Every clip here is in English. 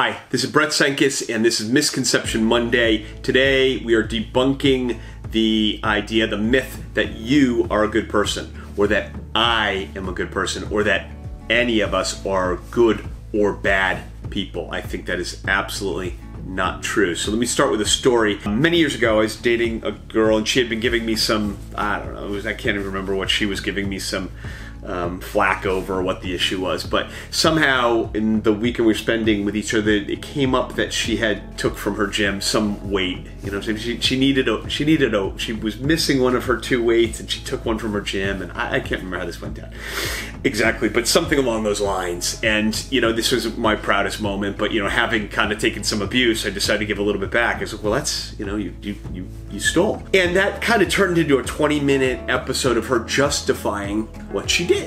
Hi, this is Brett Cenkus, and this is Misconception Monday. Today, we are debunking the idea, the myth that you are a good person, or that I am a good person, or that any of us are good or bad people. I think that is absolutely not true. So let me start with a story. Many years ago, I was dating a girl, and she had been giving me some, I don't know, was, I can't even remember what she was giving me some um, flack over what the issue was. But somehow in the weekend we were spending with each other, it came up that she had took from her gym some weight. You know, she, she needed a she needed a she was missing one of her two weights, and she took one from her gym. And I, I can't remember how this went down exactly, but something along those lines. And you know, this was my proudest moment. But you know, having kind of taken some abuse, I decided to give a little bit back. I was like, well, that's you know, you you you, you stole, and that kind of turned into a 20 minute episode of her justifying what she did.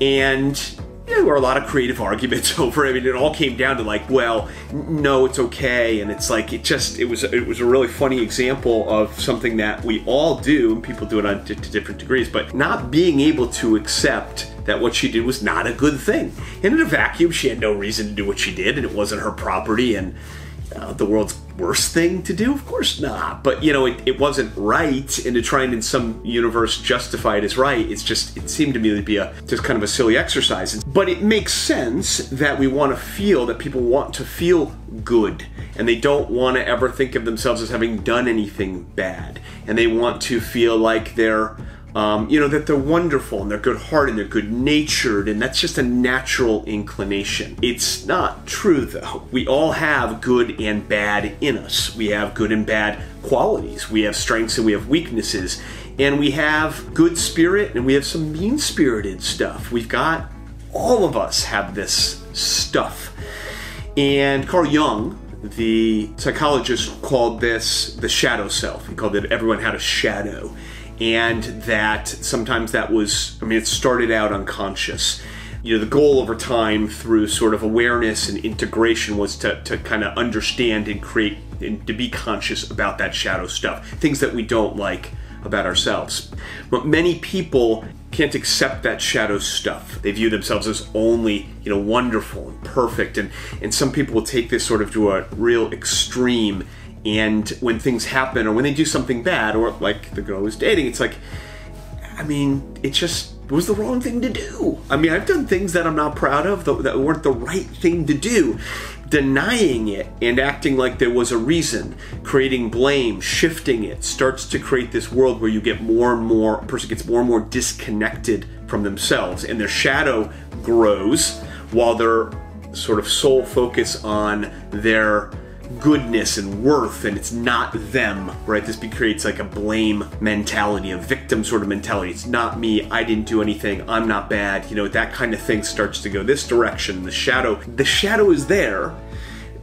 And yeah, there were a lot of creative arguments over. it. I mean, it all came down to like, well, no, it's okay, and it's like it just it was it was a really funny example of something that we all do, and people do it on to different degrees, but not being able to accept that what she did was not a good thing. And in a vacuum, she had no reason to do what she did, and it wasn't her property, and uh, the world's worst thing to do? Of course not. But you know, it, it wasn't right, and to try and in some universe justify it as right, it's just it seemed to me to be a just kind of a silly exercise. But it makes sense that we want to feel that people want to feel good, and they don't want to ever think of themselves as having done anything bad, and they want to feel like they're um, you know, that they're wonderful and they're good hearted and they're good natured, and that's just a natural inclination. It's not true, though. We all have good and bad in us. We have good and bad qualities. We have strengths and we have weaknesses. And we have good spirit and we have some mean spirited stuff. We've got, all of us have this stuff. And Carl Jung, the psychologist, called this the shadow self. He called it everyone had a shadow and that sometimes that was, I mean, it started out unconscious. You know, the goal over time through sort of awareness and integration was to, to kind of understand and create and to be conscious about that shadow stuff, things that we don't like about ourselves. But many people can't accept that shadow stuff. They view themselves as only, you know, wonderful and perfect. And, and some people will take this sort of to a real extreme and when things happen or when they do something bad, or like the girl was dating, it's like, I mean, it just was the wrong thing to do. I mean, I've done things that I'm not proud of that weren't the right thing to do. Denying it and acting like there was a reason, creating blame, shifting it, starts to create this world where you get more and more, a person gets more and more disconnected from themselves, and their shadow grows while their sort of sole focus on their goodness and worth and it's not them, right? This creates like a blame mentality, a victim sort of mentality. It's not me, I didn't do anything, I'm not bad. You know, that kind of thing starts to go this direction. The shadow, the shadow is there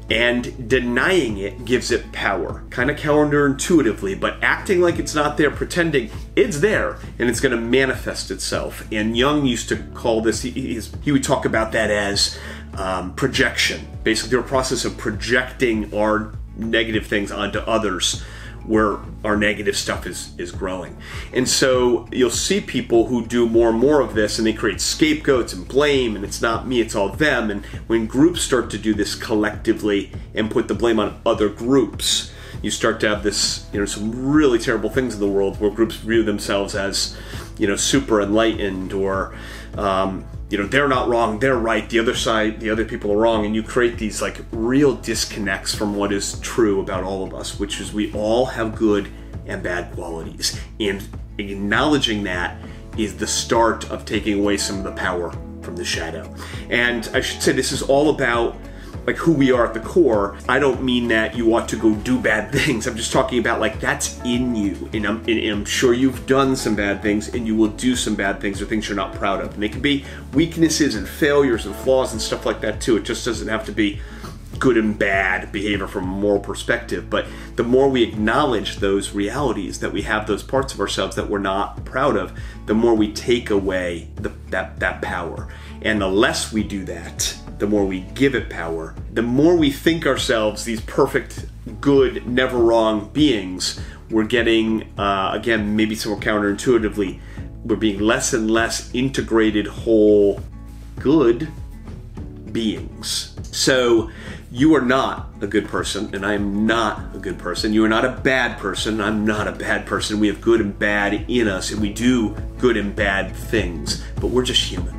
and denying it gives it power. Kind of counterintuitively, but acting like it's not there, pretending it's there, and it's going to manifest itself. And Jung used to call this, he, he would talk about that as um, projection. Basically, a process of projecting our negative things onto others where our negative stuff is is growing. And so you'll see people who do more and more of this and they create scapegoats and blame and it's not me, it's all them. And when groups start to do this collectively and put the blame on other groups, you start to have this, you know, some really terrible things in the world where groups view themselves as, you know, super enlightened or um, you know they're not wrong they're right the other side the other people are wrong and you create these like real disconnects from what is true about all of us which is we all have good and bad qualities. And acknowledging that is the start of taking away some of the power from the shadow. And i should say this is all about like who we are at the core, I don't mean that you ought to go do bad things. I'm just talking about like that's in you. And I'm, and I'm sure you've done some bad things and you will do some bad things or things you're not proud of. And they can be weaknesses and failures and flaws and stuff like that too. It just doesn't have to be good and bad behavior from a moral perspective. But the more we acknowledge those realities, that we have those parts of ourselves that we're not proud of, the more we take away the, that, that power. And the less we do that, the more we give it power, the more we think ourselves these perfect, good, never wrong beings, we're getting, uh, again, maybe somewhat counterintuitively, we're being less and less integrated, whole, good beings. So You are not a good person, and I am not a good person. You are not a bad person, I'm not a bad person. We have good and bad in us, and we do good and bad things, but we're just human.